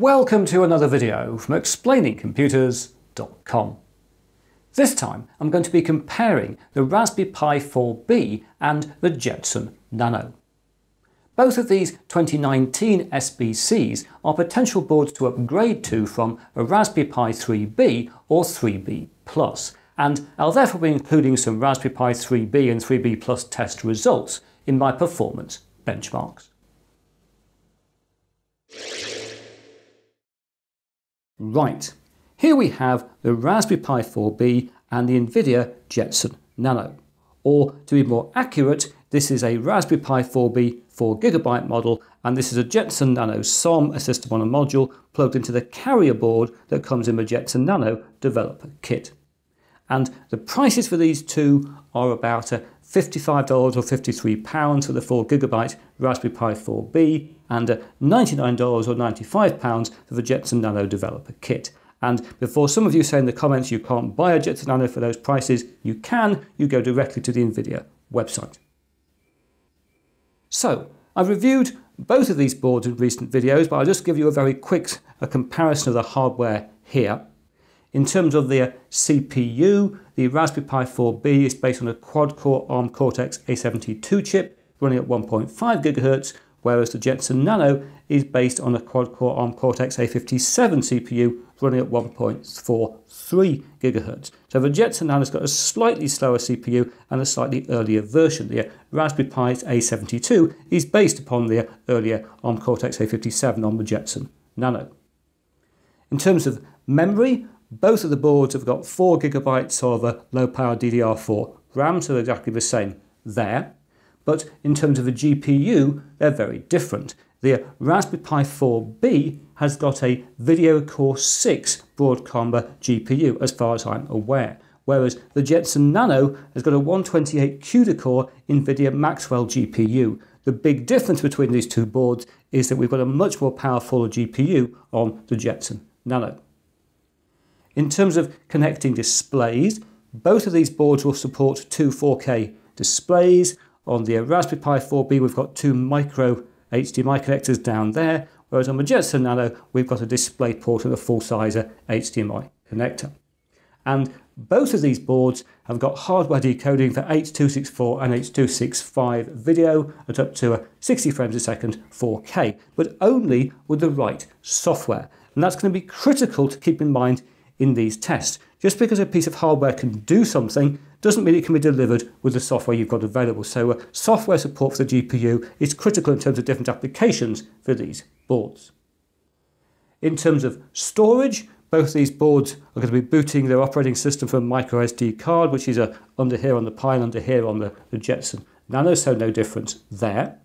Welcome to another video from explainingcomputers.com. This time I'm going to be comparing the Raspberry Pi 4B and the Jetson Nano. Both of these 2019 SBCs are potential boards to upgrade to from a Raspberry Pi 3B or 3B Plus, and I'll therefore be including some Raspberry Pi 3B and 3B Plus test results in my performance benchmarks. Right, here we have the Raspberry Pi 4B and the NVIDIA Jetson Nano. Or to be more accurate, this is a Raspberry Pi 4B 4GB model and this is a Jetson Nano SOM, a system on a module, plugged into the carrier board that comes in the Jetson Nano developer kit. And the prices for these two are about a $55 or £53 for the 4GB Raspberry Pi 4B and uh, $99 or £95 for the Jetson Nano developer kit. And before some of you say in the comments you can't buy a Jetson Nano for those prices, you can, you go directly to the NVIDIA website. So, I've reviewed both of these boards in recent videos, but I'll just give you a very quick a comparison of the hardware here. In terms of the CPU, the Raspberry Pi 4B is based on a quad-core ARM Cortex-A72 chip running at 1.5 GHz, whereas the Jetson Nano is based on a quad-core ARM Cortex-A57 CPU running at 1.43 GHz. So the Jetson Nano has got a slightly slower CPU and a slightly earlier version. The Raspberry Pi A72 is based upon the earlier ARM Cortex-A57 on the Jetson Nano. In terms of memory, both of the boards have got 4 gigabytes of a low power DDR4 RAM, so exactly the same there. But in terms of the GPU, they're very different. The Raspberry Pi 4B has got a Video Core 6 Broadcom uh, GPU, as far as I'm aware, whereas the Jetson Nano has got a 128 CUDA core NVIDIA Maxwell GPU. The big difference between these two boards is that we've got a much more powerful GPU on the Jetson Nano. In terms of connecting displays, both of these boards will support two 4K displays, on the Raspberry Pi 4B, we've got two micro HDMI connectors down there, whereas on the Jetson Nano, we've got a display port and a full-size HDMI connector. And both of these boards have got hardware decoding for H.264 and H.265 video at up to 60 frames a second 4K, but only with the right software. And that's going to be critical to keep in mind in these tests. Just because a piece of hardware can do something doesn't mean it can be delivered with the software you've got available. So uh, software support for the GPU is critical in terms of different applications for these boards. In terms of storage, both these boards are going to be booting their operating system from a micro SD card, which is uh, under here on the Pi and under here on the, the Jetson Nano, so no difference there.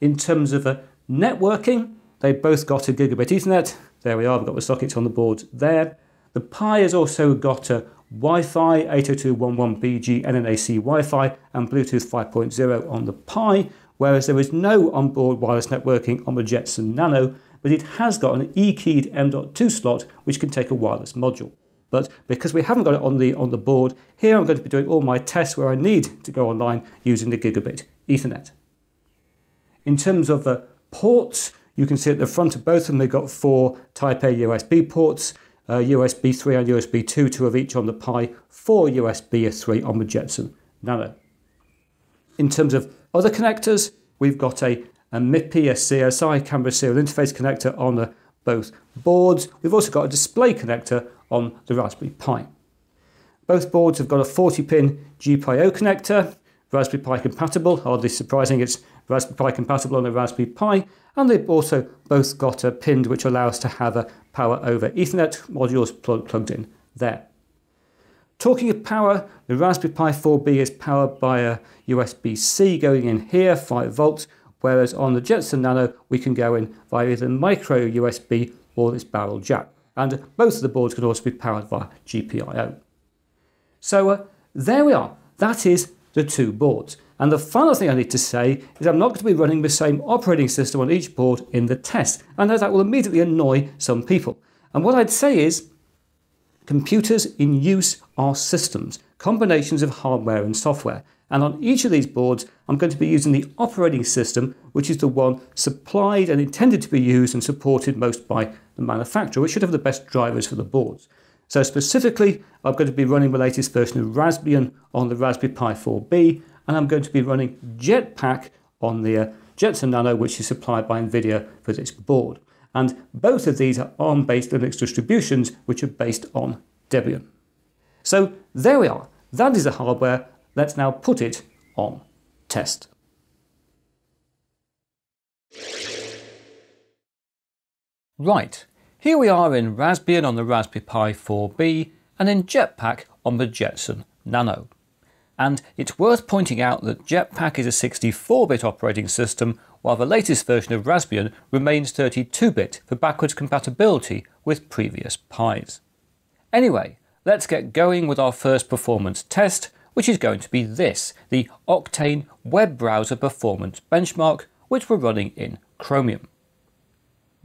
In terms of uh, networking, they've both got a gigabit Ethernet. There we are, we've got the sockets on the board there. The Pi has also got a Wi-Fi 802.11bg NNAC Wi-Fi and Bluetooth 5.0 on the Pi, whereas there is no onboard wireless networking on the Jetson Nano, but it has got an E-keyed M.2 slot which can take a wireless module. But because we haven't got it on the, on the board, here I'm going to be doing all my tests where I need to go online using the gigabit Ethernet. In terms of the ports, you can see at the front of both of them they've got four Type A USB ports, uh, USB 3 and USB 2, two of each on the Pi, four USB 3 on the Jetson Nano. In terms of other connectors, we've got a, a MIPI, a CSI, camera serial interface connector on the, both boards. We've also got a display connector on the Raspberry Pi. Both boards have got a 40-pin GPIO connector, Raspberry Pi compatible, hardly surprising it's Raspberry Pi compatible on a Raspberry Pi, and they've also both got a pin which allows to have a power over Ethernet modules plug plugged in there. Talking of power, the Raspberry Pi 4B is powered by a USB-C going in here, 5 volts, whereas on the Jetson Nano we can go in via either micro USB or this barrel jack. And both of the boards can also be powered via GPIO. So uh, there we are. That is the two boards. And the final thing I need to say is I'm not going to be running the same operating system on each board in the test. I know that will immediately annoy some people. And what I'd say is computers in use are systems, combinations of hardware and software. And on each of these boards, I'm going to be using the operating system, which is the one supplied and intended to be used and supported most by the manufacturer, which should have the best drivers for the boards. So specifically, I'm going to be running the latest version of Raspbian on the Raspberry Pi 4B, and I'm going to be running Jetpack on the uh, Jetson Nano, which is supplied by NVIDIA for this board. And both of these are ARM-based Linux distributions, which are based on Debian. So there we are. That is the hardware. Let's now put it on test. Right, here we are in Raspbian on the Raspberry Pi 4B and in Jetpack on the Jetson Nano. And it's worth pointing out that Jetpack is a 64-bit operating system while the latest version of Raspbian remains 32-bit for backwards compatibility with previous Pis. Anyway, let's get going with our first performance test, which is going to be this, the Octane web browser performance benchmark, which we're running in Chromium.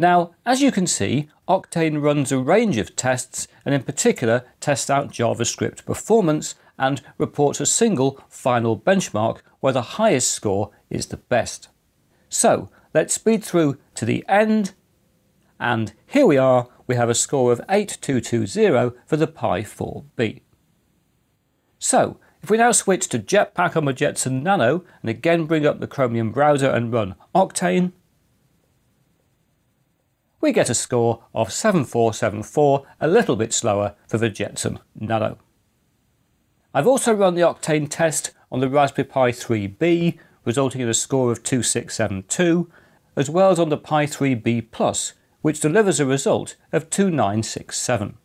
Now, as you can see, Octane runs a range of tests and in particular tests out JavaScript performance and reports a single final benchmark where the highest score is the best. So let's speed through to the end and here we are, we have a score of 8220 for the Pi 4B. So if we now switch to Jetpack on Jetson Nano and again bring up the Chromium browser and run Octane, we get a score of 7474, a little bit slower for the Jetson Nano. I've also run the Octane test on the Raspberry Pi 3B, resulting in a score of 2672, as well as on the Pi 3B Plus, which delivers a result of 2967.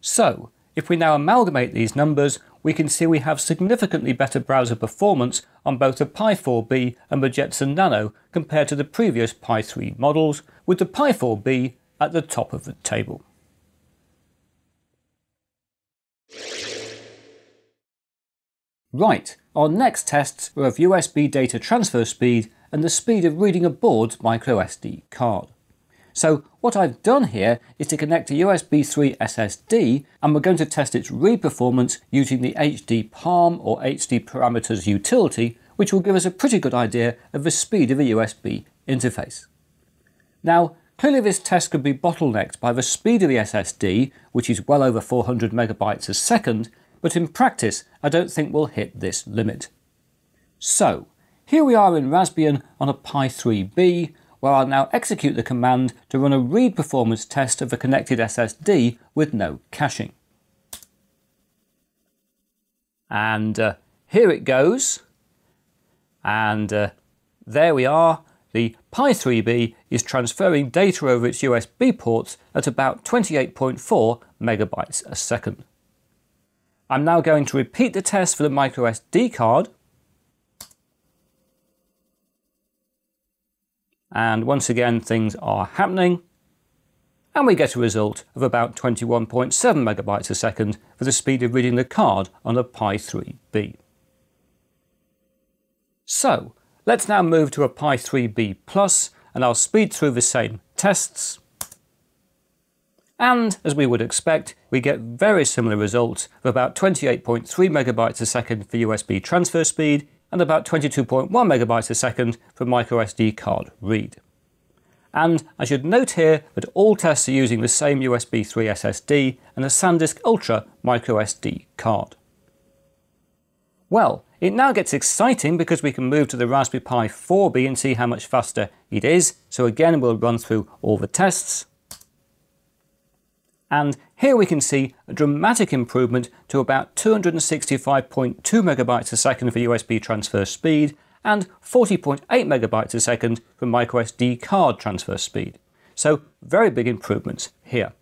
So, if we now amalgamate these numbers, we can see we have significantly better browser performance on both the Pi 4B and the Jetson Nano compared to the previous Pi 3 models, with the Pi 4B at the top of the table. Right, our next tests are of USB data transfer speed and the speed of reading a board's microSD card. So what I've done here is to connect a USB 3 SSD and we're going to test its read performance using the hdparm or HD Parameters utility, which will give us a pretty good idea of the speed of a USB interface. Now, clearly this test could be bottlenecked by the speed of the SSD, which is well over 400 megabytes a second, but in practice I don't think we'll hit this limit. So, here we are in Raspbian on a Pi 3B, where I'll now execute the command to run a read performance test of the connected SSD with no caching. And uh, here it goes. And uh, there we are. The Pi 3B is transferring data over its USB ports at about 28.4 megabytes a second. I'm now going to repeat the test for the microSD card And once again, things are happening. And we get a result of about 21.7 megabytes a second for the speed of reading the card on a Pi 3B. So, let's now move to a Pi 3B Plus, and I'll speed through the same tests. And, as we would expect, we get very similar results of about 28.3 megabytes a second for USB transfer speed and about 22.1 megabytes a second for microSD card read. And I should note here that all tests are using the same USB 3 SSD and a SanDisk Ultra microSD card. Well, it now gets exciting because we can move to the Raspberry Pi 4B and see how much faster it is. So again, we'll run through all the tests. And here we can see a dramatic improvement to about 265.2 megabytes a second for USB transfer speed and 40.8 megabytes a second for microSD card transfer speed. So very big improvements here.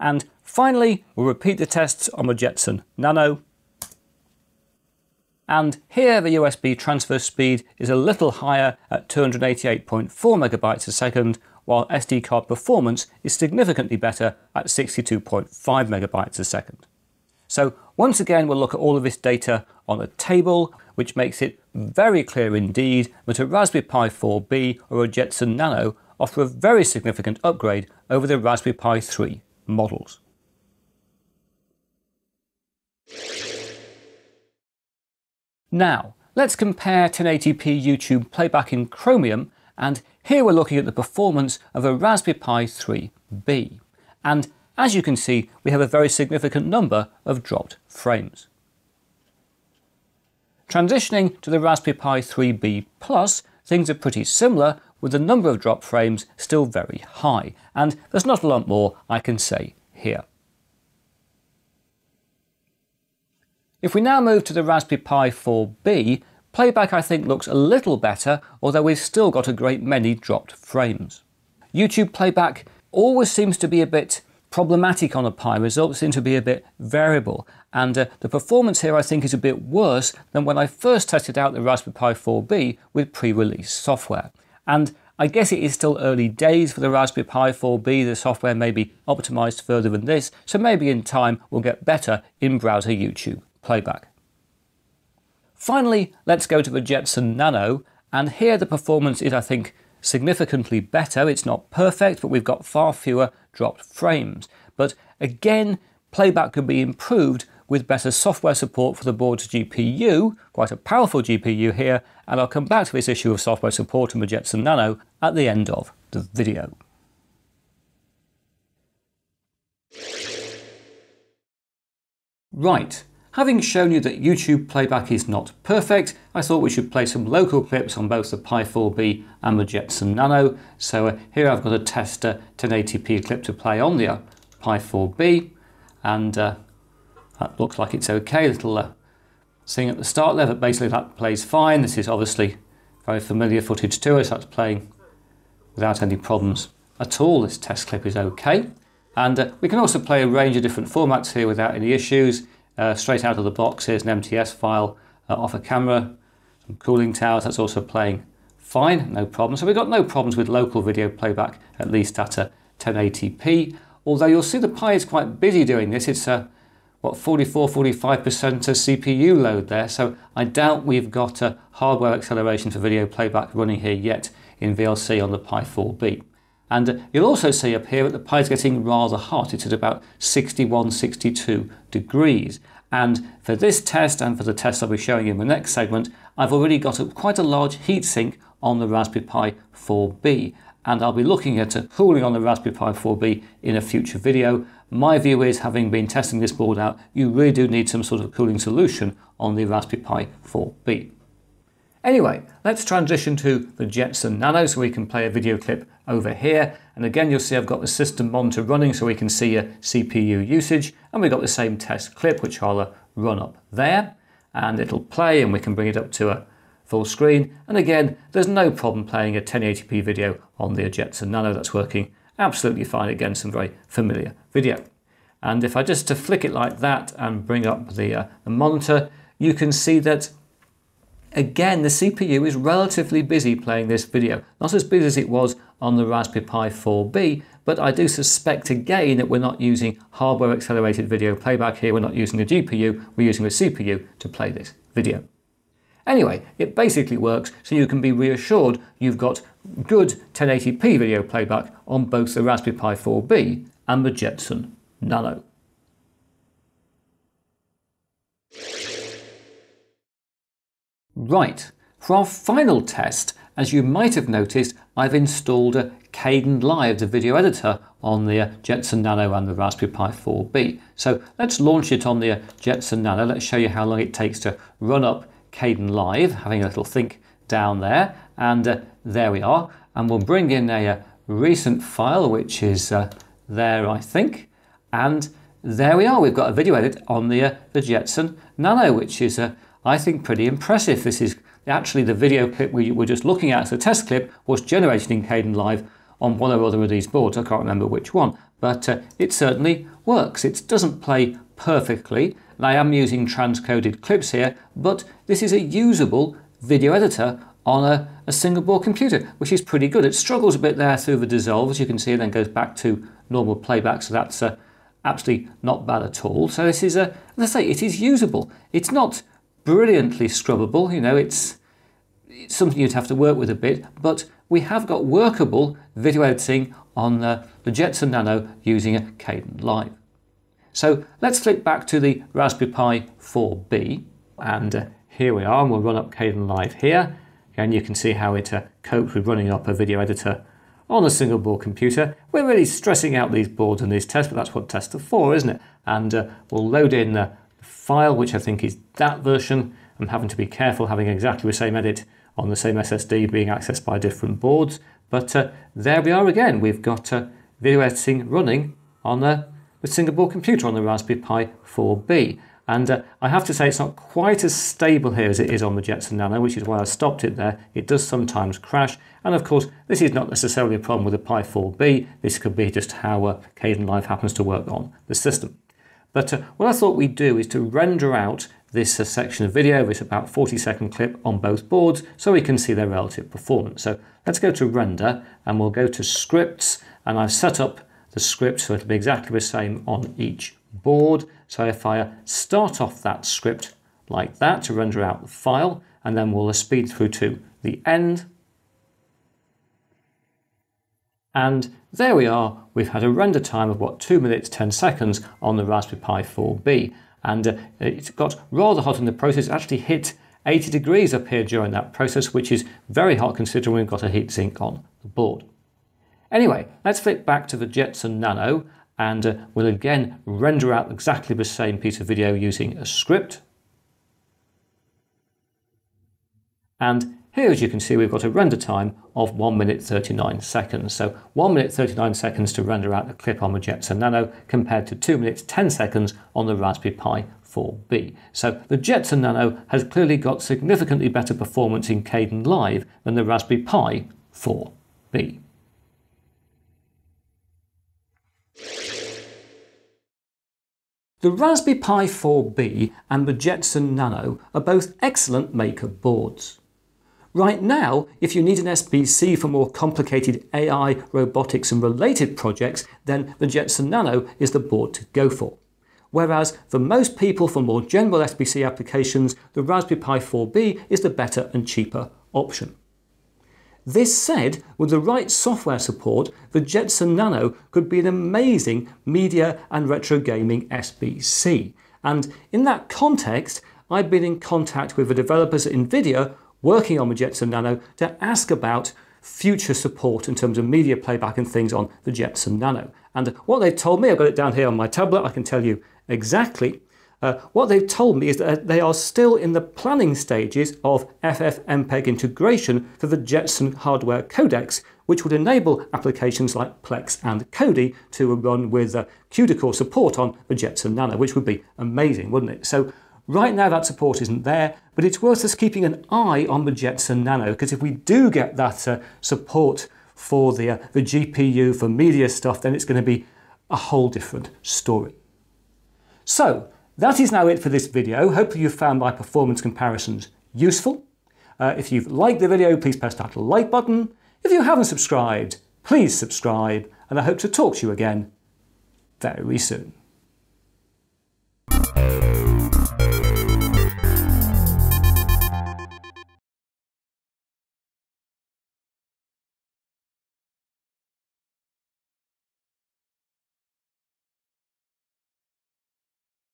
And finally, we'll repeat the tests on the Jetson Nano. And here the USB transfer speed is a little higher at 288.4 megabytes a second while SD card performance is significantly better at 62.5 megabytes a second. So once again, we'll look at all of this data on a table, which makes it very clear indeed that a Raspberry Pi 4B or a Jetson Nano offer a very significant upgrade over the Raspberry Pi 3 models. Now, let's compare 1080p YouTube playback in Chromium, and here we're looking at the performance of a Raspberry Pi 3B. And as you can see, we have a very significant number of dropped frames. Transitioning to the Raspberry Pi 3B Plus, things are pretty similar, with the number of drop frames still very high, and there's not a lot more I can say here. If we now move to the Raspberry Pi 4B, playback I think looks a little better, although we've still got a great many dropped frames. YouTube playback always seems to be a bit problematic on a Pi, results seem to be a bit variable, and uh, the performance here I think is a bit worse than when I first tested out the Raspberry Pi 4B with pre-release software. And I guess it is still early days for the Raspberry Pi 4B, the software may be optimized further than this, so maybe in time we'll get better in-browser YouTube playback. Finally, let's go to the Jetson Nano, and here the performance is, I think, significantly better. It's not perfect, but we've got far fewer dropped frames. But again, playback could be improved with better software support for the board's GPU, quite a powerful GPU here, and I'll come back to this issue of software support in the Jetson Nano at the end of the video. Right, Having shown you that YouTube playback is not perfect, I thought we should play some local clips on both the Pi 4B and the Jetson Nano. So uh, here I've got a tester 1080p clip to play on the uh, Pi 4B, and uh, that looks like it's okay. Little uh, thing at the start there, but basically that plays fine. This is obviously very familiar footage to us. That's playing without any problems at all. This test clip is okay. And uh, we can also play a range of different formats here without any issues. Uh, straight out of the box, here's an MTS file uh, off a camera, some cooling towers, that's also playing fine, no problem. So we've got no problems with local video playback, at least at a 1080p. Although you'll see the Pi is quite busy doing this. It's a, what, 44, 45% CPU load there. So I doubt we've got a hardware acceleration for video playback running here yet in VLC on the Pi 4B. And you'll also see up here that the Pi is getting rather hot. It's at about 61, 62 degrees. And for this test and for the test I'll be showing you in the next segment, I've already got a, quite a large heatsink on the Raspberry Pi 4B. And I'll be looking at cooling on the Raspberry Pi 4B in a future video. My view is, having been testing this board out, you really do need some sort of cooling solution on the Raspberry Pi 4B. Anyway, let's transition to the Jetson Nano so we can play a video clip over here. And again, you'll see I've got the system monitor running so we can see a CPU usage. And we've got the same test clip, which I'll uh, run up there. And it'll play and we can bring it up to a full screen. And again, there's no problem playing a 1080p video on the Jetson Nano. That's working absolutely fine. Again, some very familiar video. And if I just to flick it like that and bring up the, uh, the monitor, you can see that Again, the CPU is relatively busy playing this video. Not as busy as it was on the Raspberry Pi 4B, but I do suspect again that we're not using hardware accelerated video playback here. We're not using a GPU, we're using a CPU to play this video. Anyway, it basically works so you can be reassured you've got good 1080p video playback on both the Raspberry Pi 4B and the Jetson Nano. Right, for our final test, as you might have noticed, I've installed a Kdenlive, the video editor, on the uh, Jetson Nano and the Raspberry Pi 4B. So let's launch it on the uh, Jetson Nano. Let's show you how long it takes to run up Kdenlive, having a little think down there. And uh, there we are. And we'll bring in a, a uh, recent file, which is uh, there, I think. And there we are. We've got a video edit on the, uh, the Jetson Nano, which is a I think pretty impressive. This is actually the video clip we were just looking at as a test clip was generated in Kdenlive on one or other of these boards. I can't remember which one, but uh, it certainly works. It doesn't play perfectly, and I am using transcoded clips here, but this is a usable video editor on a, a single board computer, which is pretty good. It struggles a bit there through the dissolve, as you can see, and then goes back to normal playback, so that's uh, absolutely not bad at all. So this is, a, as I say, it is usable. It's not brilliantly scrubbable. You know, it's, it's something you'd have to work with a bit, but we have got workable video editing on the, Jetson Nano using a Kdenlive. So let's flip back to the Raspberry Pi 4B and uh, here we are, and we'll run up Kdenlive here. And you can see how it uh, copes with running up a video editor on a single board computer. We're really stressing out these boards and these tests, but that's what tests are for, isn't it? And uh, we'll load in the file, which I think is that version. I'm having to be careful having exactly the same edit on the same SSD being accessed by different boards. But uh, there we are again. We've got uh, video editing running on the, the single board computer on the Raspberry Pi 4B. And uh, I have to say it's not quite as stable here as it is on the Jetson Nano, which is why I stopped it there. It does sometimes crash. And of course, this is not necessarily a problem with the Pi 4B. This could be just how uh, Kdenlive happens to work on the system. But uh, what I thought we'd do is to render out this uh, section of video, this about 40 second clip on both boards, so we can see their relative performance. So let's go to render and we'll go to scripts and I've set up the script so it'll be exactly the same on each board. So if I start off that script like that to render out the file, and then we'll speed through to the end. And there we are, we've had a render time of what, 2 minutes 10 seconds on the Raspberry Pi 4B. And uh, it got rather hot in the process, actually hit 80 degrees up here during that process, which is very hot considering we've got a heatsink on the board. Anyway, let's flip back to the Jetson Nano and uh, we'll again render out exactly the same piece of video using a script. And here, as you can see, we've got a render time of 1 minute 39 seconds. So 1 minute 39 seconds to render out the clip on the Jetson Nano compared to 2 minutes 10 seconds on the Raspberry Pi 4B. So the Jetson Nano has clearly got significantly better performance in Kdenlive than the Raspberry Pi 4B. The Raspberry Pi 4B and the Jetson Nano are both excellent Maker boards. Right now, if you need an SBC for more complicated AI, robotics and related projects, then the Jetson Nano is the board to go for. Whereas for most people for more general SBC applications, the Raspberry Pi 4B is the better and cheaper option. This said, with the right software support, the Jetson Nano could be an amazing media and retro gaming SBC. And in that context, I've been in contact with the developers at NVIDIA working on the Jetson Nano to ask about future support in terms of media playback and things on the Jetson Nano. And what they've told me, I've got it down here on my tablet, I can tell you exactly uh, what they've told me is that they are still in the planning stages of FFmpeg integration for the Jetson hardware codecs, which would enable applications like Plex and Kodi to run with uh, CUDA core support on the Jetson Nano, which would be amazing, wouldn't it? So right now that support isn't there, but it's worth us keeping an eye on the Jetson Nano, because if we do get that uh, support for the, uh, the GPU for media stuff, then it's going to be a whole different story. So, that is now it for this video. Hopefully you've found my performance comparisons useful. Uh, if you've liked the video, please press that like button. If you haven't subscribed, please subscribe, and I hope to talk to you again very soon.